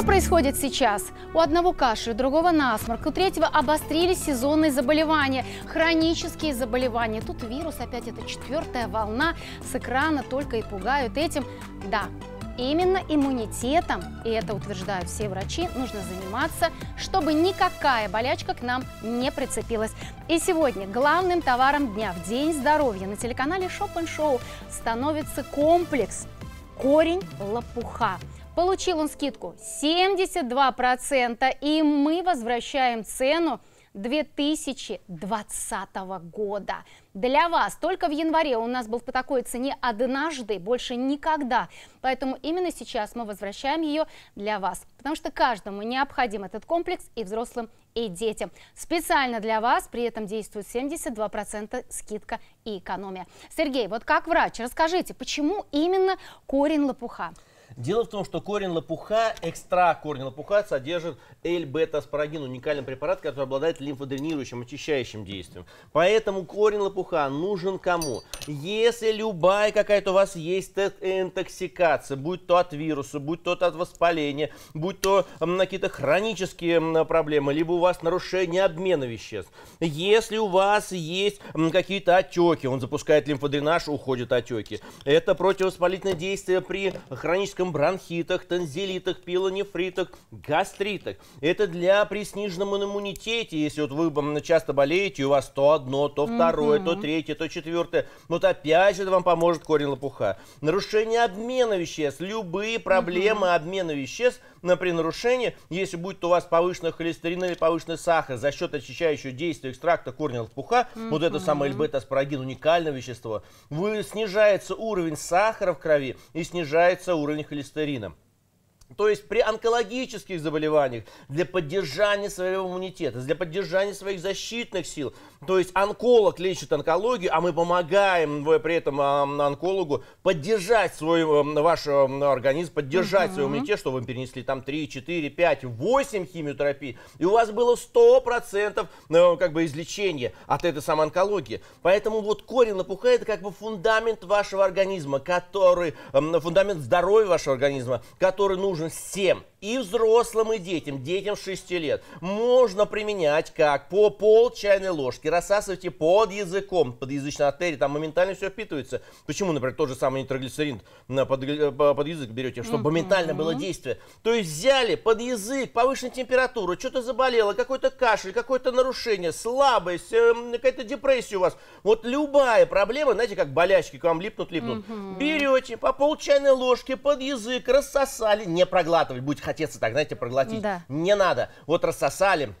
Что происходит сейчас? У одного кашель, у другого насморк, у третьего обострились сезонные заболевания, хронические заболевания. Тут вирус, опять это четвертая волна, с экрана только и пугают этим. Да, Именно иммунитетом, и это утверждают все врачи, нужно заниматься, чтобы никакая болячка к нам не прицепилась. И сегодня главным товаром дня в День здоровья на телеканале Shop Show становится комплекс «Корень лопуха». Получил он скидку 72%, и мы возвращаем цену 2020 года. Для вас только в январе у нас был по такой цене однажды, больше никогда. Поэтому именно сейчас мы возвращаем ее для вас, потому что каждому необходим этот комплекс и взрослым, и детям. Специально для вас при этом действует 72% скидка и экономия. Сергей, вот как врач, расскажите, почему именно корень лопуха? Дело в том, что корень лопуха, экстракт корня лопуха содержит L-бета-аспарагин, уникальный препарат, который обладает лимфодренирующим, очищающим действием. Поэтому корень лопуха нужен кому? Если любая какая-то у вас есть интоксикация, будь то от вируса, будь то от воспаления, будь то какие-то хронические проблемы, либо у вас нарушение обмена веществ. Если у вас есть какие-то отеки, он запускает лимфодренаж, уходят отеки. Это противовоспалительное действие при хроническом хроническом бронхитах, танзелитах, пилонефритах, гастритах. Это для при сниженном иммунитете, если вот вы часто болеете, у вас то одно, то второе, то третье, то четвертое. Вот опять же это вам поможет корень лопуха. Нарушение обмена веществ, любые проблемы обмена веществ при нарушении, если будет у вас повышенный холестерин или повышенный сахар за счет очищающего действия экстракта корня лопуха, вот это самое эльбета-аспарагин, уникальное вещество, вы, снижается уровень сахара в крови и снижается уровень холестерина. То есть при онкологических заболеваниях для поддержания своего иммунитета, для поддержания своих защитных сил. То есть онколог лечит онкологию, а мы помогаем при этом онкологу поддержать свой ваш организм, поддержать uh-huh. свой иммунитет, чтобы вы перенесли там 3, 4, 5, 8 химиотерапий. И у вас было 100% э, как бы излечения от этой самой онкологии. Поэтому вот корень лопуха это как бы фундамент вашего организма, который, фундамент здоровья вашего организма, который нужен нужен всем, и взрослым, и детям, детям 6 лет. Можно применять как по пол чайной ложки, рассасывайте под языком, под язычной артерией, там моментально все впитывается. Почему, например, тот же самый нитроглицерин под, э, под язык берете, чтобы моментально было действие. То есть взяли под язык, повышенную температуру, что-то заболело, какой-то кашель, какое-то нарушение, слабость, э, какая-то депрессия у вас. Вот любая проблема, знаете, как болячки к вам липнут, липнут. Берете по пол чайной ложки под язык, рассосали, не проглатывать, будет хотеться так, знаете, проглотить. Да. Не надо. Вот рассосали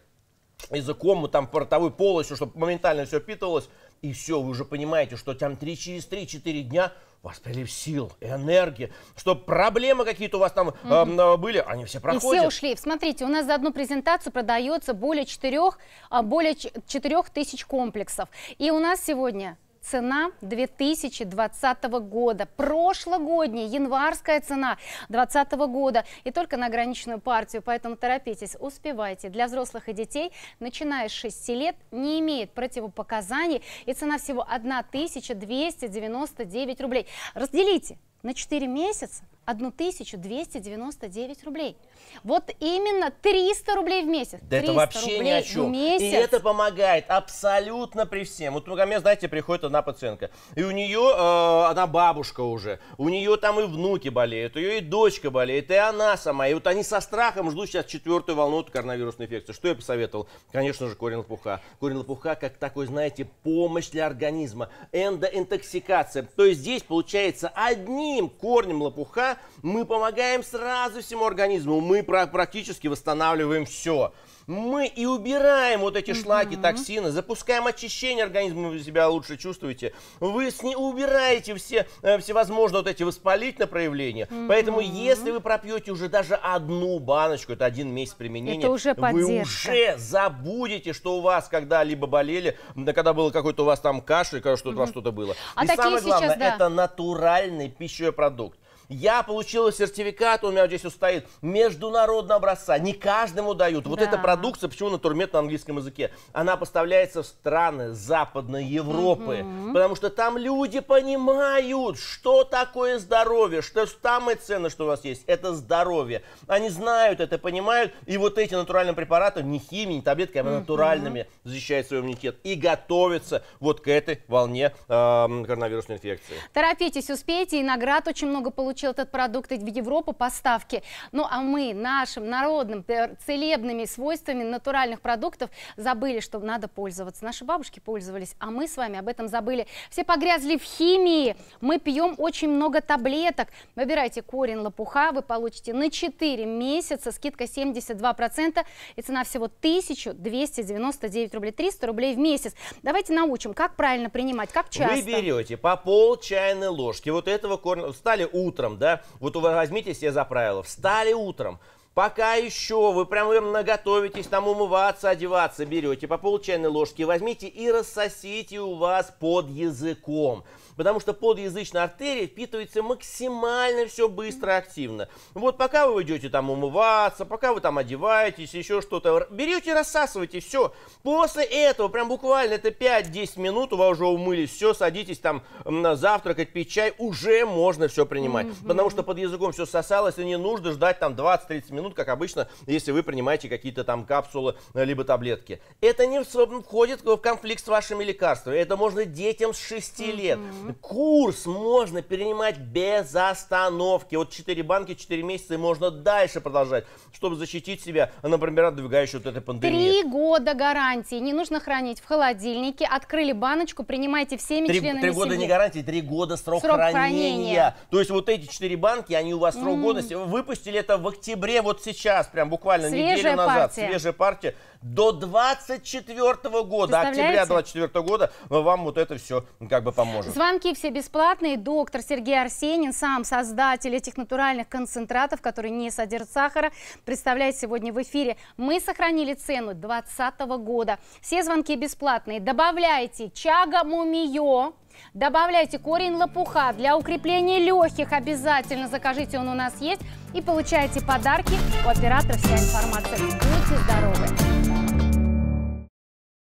языком, там, ротовой полостью, чтобы моментально все впитывалось, и все, вы уже понимаете, что там 3, через 3-4 дня у вас прилив сил, энергии, что проблемы какие-то у вас там угу. э, были, они все проходят. И все ушли. Смотрите, у нас за одну презентацию продается более 4, а, более 4 тысяч комплексов. И у нас сегодня цена 2020 года, прошлогодняя, январская цена 2020 года и только на ограниченную партию, поэтому торопитесь, успевайте. Для взрослых и детей, начиная с 6 лет, не имеет противопоказаний и цена всего 1299 рублей. Разделите на 4 месяца 1299 рублей. Вот именно 300 рублей в месяц. Да это вообще ни о чем. И это помогает абсолютно при всем. Вот ко мне, знаете, приходит одна пациентка, и у нее, э, она бабушка уже, у нее там и внуки болеют, у нее и дочка болеет, и она сама. И вот они со страхом ждут сейчас четвертую волну коронавирусной инфекции. Что я посоветовал? Конечно же, корень лопуха. Корень лопуха как такой, знаете, помощь для организма, эндоинтоксикация. То есть здесь получается одним корнем лопуха мы помогаем сразу всему организму, мы практически восстанавливаем все. Мы и убираем вот эти шлаки, токсины, запускаем очищение организма, вы себя лучше чувствуете. Вы с ней убираете все э, всевозможные вот эти воспалительные проявления. Поэтому если вы пропьете уже даже одну баночку, это один месяц применения, это уже вы уже забудете, что у вас когда-либо болели, когда было какой-то у вас там кашель, когда что-то у вас что-то было. А и самое главное, сейчас, да. это натуральный пищевой продукт. Я получила сертификат, у меня здесь вот стоит, международного образца. Не каждому дают. Вот Да. эта продукция, почему натурмет на английском языке? Она поставляется в страны Западной Европы. Потому что там люди понимают, что такое здоровье, что самое ценное, что у вас есть, это здоровье. Они знают это, понимают. И вот эти натуральные препараты, не химией, не таблетками, а натуральными, защищают свой иммунитет. И готовятся вот к этой волне эм, коронавирусной инфекции. Торопитесь, успейте. И наград очень много получил этот продукт в Европу поставки. Ну а мы нашим народным целебными свойствами натуральных продуктов забыли, что надо пользоваться. Наши бабушки пользовались, а мы с вами об этом забыли. Все погрязли в химии. Мы пьем очень много таблеток. Выбирайте корень лопуха, вы получите на 4 месяца скидка 72% и цена всего 1299 рублей, 300 рублей в месяц. Давайте научим, как правильно принимать, как часто. Вы берете по пол чайной ложки вот этого корня. Встали утром, да? Вот вы возьмите себе за правило. Встали утром. Пока еще вы прям наготовитесь там умываться, одеваться, берете по пол чайной ложки, возьмите и рассосите у вас под языком. Потому что подъязычная артерия впитывается максимально все быстро и активно. Вот пока вы идете там умываться, пока вы там одеваетесь, еще что-то, берете рассасывайте, все. После этого, прям буквально это 5-10 минут, у вас уже умылись, все, садитесь там м, завтракать, пить чай, уже можно все принимать. Потому что под языком все сосалось, и не нужно ждать там 20-30 минут, как обычно, если вы принимаете какие-то там капсулы, э, либо таблетки. Это не входит в конфликт с вашими лекарствами. Это можно детям с 6 лет. Курс можно перенимать без остановки. Вот 4 банки, 4 месяца, и можно дальше продолжать, чтобы защитить себя, например, от надвигающей вот этой пандемии. Три года гарантии. Не нужно хранить в холодильнике. Открыли баночку, принимайте всеми Три, членами три года семьи. не гарантии, три года срок, Срок хранения. хранения. То есть вот эти четыре банки, они у вас срок годности. Вы выпустили это в октябре, вот сейчас, прям буквально Свежая неделю назад. партия. Свежая партия. До 24 года, октября Представляете? 24 года, вам вот это все как бы поможет. Звонки все бесплатные. Доктор Сергей Арсенин, сам создатель этих натуральных концентратов, которые не содержат сахара, представляет сегодня в эфире. Мы сохранили цену 2020 года. Все звонки бесплатные. Добавляйте чага мумиё. Добавляйте корень лопуха для укрепления легких. Обязательно закажите, он у нас есть. И получаете подарки. У оператора вся информация. Будьте здоровы!